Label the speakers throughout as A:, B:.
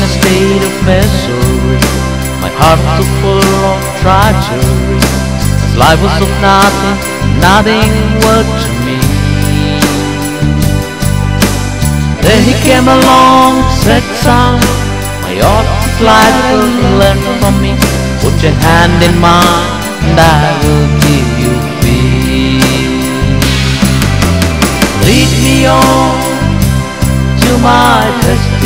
A: a state of misery. My heart so full of tragedy. As life was of nothing, nothing worth to me. Then he came along, said, son, my heart's life will learn from me. Put your hand in mine, and I will give you peace. Lead me on to my destiny.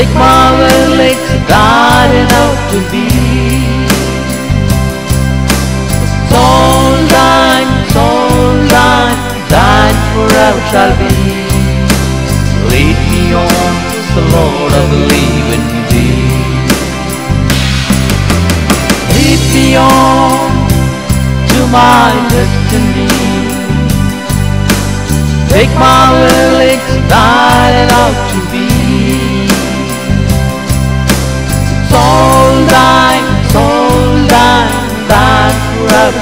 A: Take my legs, guide it out to be. Thine, soul thine, forever shall be. Lead me on, the Lord, I believe in thee. Lead me on to my destiny. Take my will, guide it out to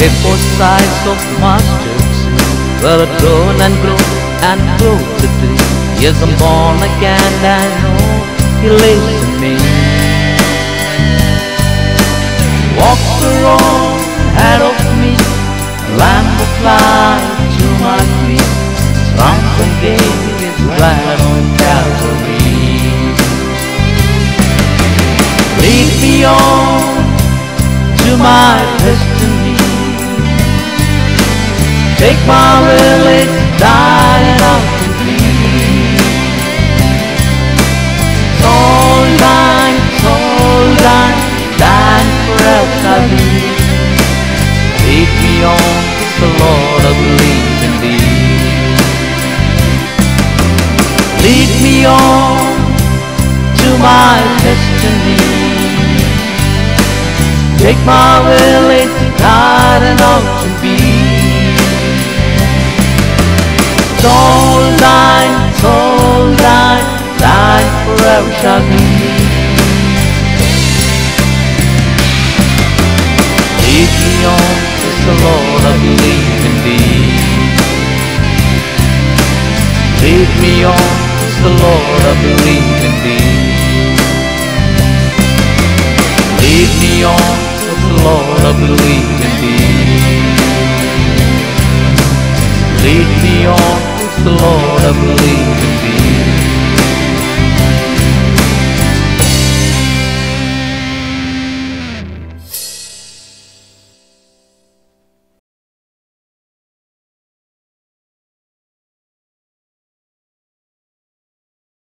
A: Faith was size of seed, well grown and grown and grew today. Yes, I'm born again, and know He lives in me. Walks road ahead of me, Lamb of light to my feet. Something gave me His blood on Calvary. Lead me on to my Take my will, it's dying out thine forever shall be. Lead me on, the Lord, I. Lead me on to my destiny. Take my will, Soul thine, soul thine, thine forever shall be. Lead me on, is the Lord, I believe in thee. Lead me on, is the Lord, I believe in thee. Lead me on, is the Lord, I believe Lord, believe in